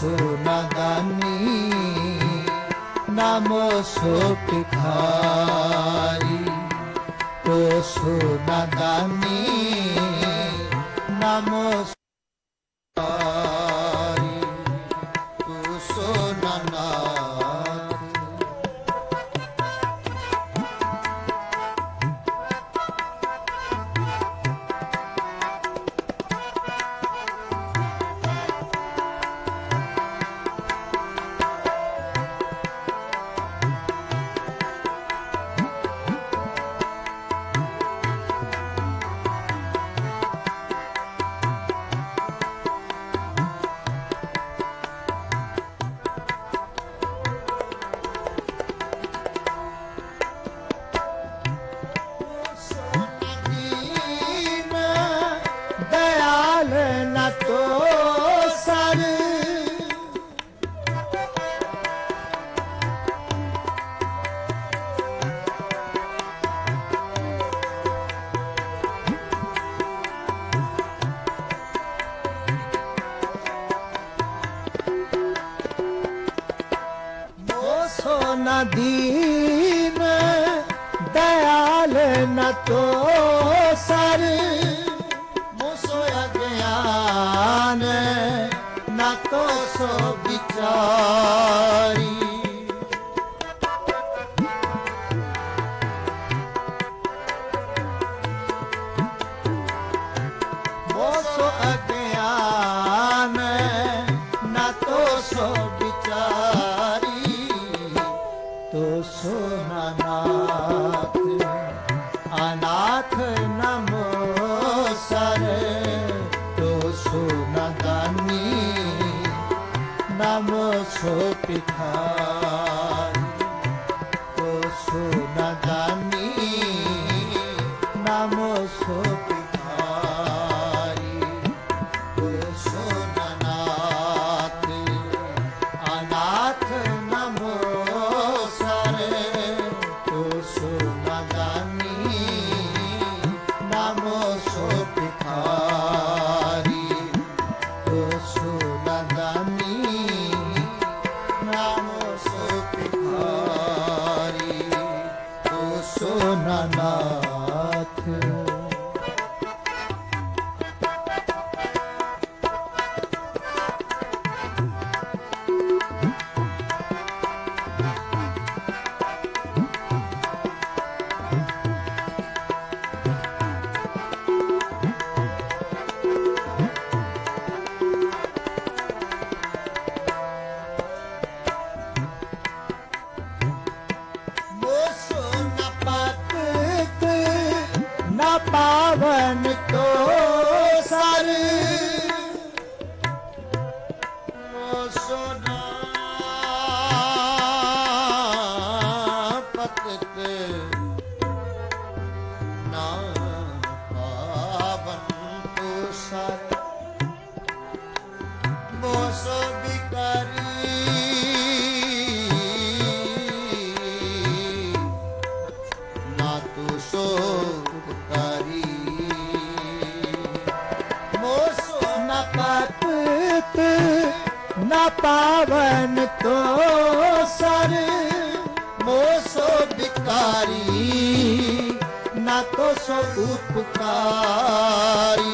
ਸੁਨਦਾਨੀ ਨਾਮ ਸੋਟ ਖਾਈ ਤੋ ਸੁਨਦਾਨੀ ਨਾਮ ਨਾ ਦੀਨ ਦਇਆਲ ਨਾ ਤੋ ਸਰ ਮੋਸੋ ਨਾ ਤੋ ਸੋ ਵਿਚਾਰੀ জানি নাম সোপিথা Bye. ਪਤ ਨਾ ਪਾਵਨ ਤੋ ਸਰ, ਮੋਸੋ ਬਿਕਾਰੀ, ਨਾ ਤੋ ਸੋ ਉਪਕਾਰੀ,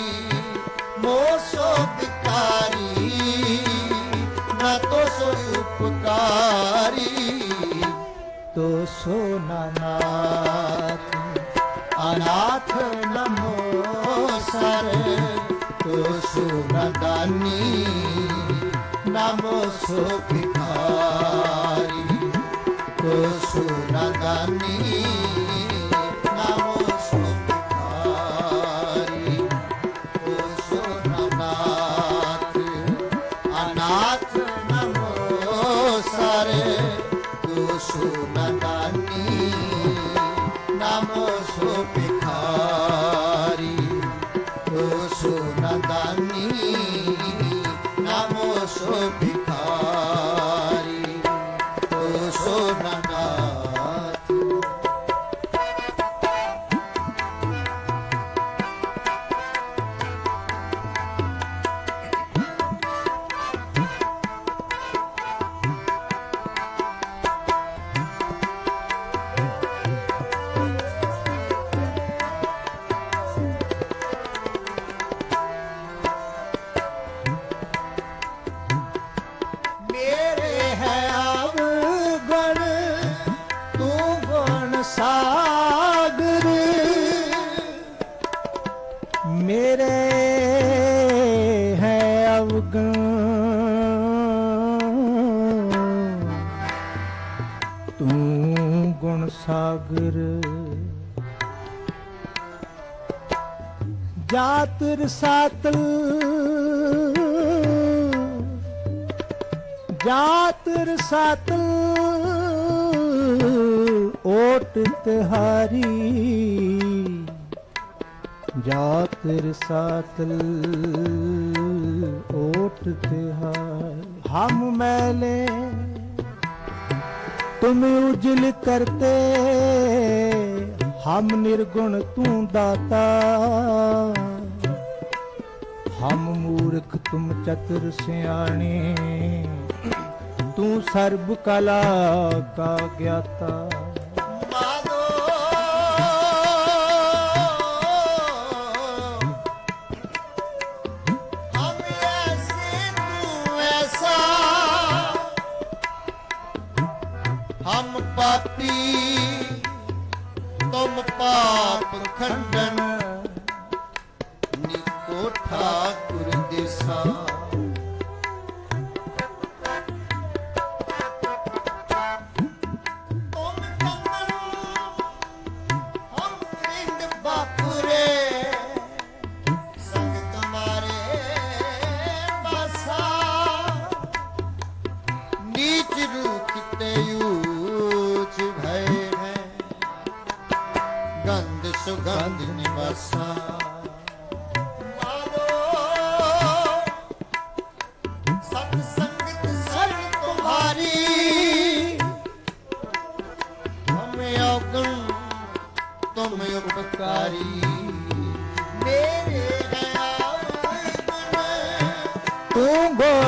ਮੋਸੋ ਬਿਕਾਰੀ, ਨਾ ਤੋ ਸੋ ਉਪਕਾਰੀ ਤੋ ਸੋ ਨਾਨਾਥ, ਅਨਾਥ ਨਮੋ ਸਰ। ਸੁਨਦਾਨੀ ਨਾਮ ਸੋ ਭਿਖਾਰੀ ਕੋ ਸੁਨਦਾਨੀ ਅਵਗਣ ਤੂੰ ਗੁਣ ਸਾਗਰ। ਜਾਤ ਰਸਾਤਲ। ਜਾਤ ਰਸਾਤਲ। ਓਟ ਤਿਹਾਰੀ। ਜਾਤ ਰਸਾਤਲ। होत तिहार हम मैले तुम उजल करते हम निर्गुण तू दाता हम मूर्ख तुम चतुर सियाणे तू सर्व कला का ज्ञाता ਪਾਪੀ ਤੁਮ ਪਾਪ ਖੰਡਨ। ਨਿਕੋ ਠਾਕੁਰ ਦਿਸਾ।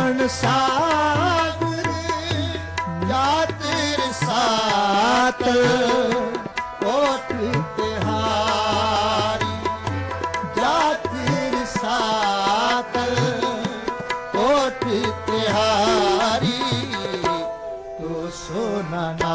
ਚਰਨ ਸਾਗਰ, ਜਾ ਤੇਰੇ ਸਾਥ, ਕੋਟ ਤਿਹਾਰੀ। ਜਾ ਤੇਰੇ ਸਾਥ, ਕੋਟ ਤਿਹਾਰੀ। ਤੋ ਸੋਨਾ ਨਾ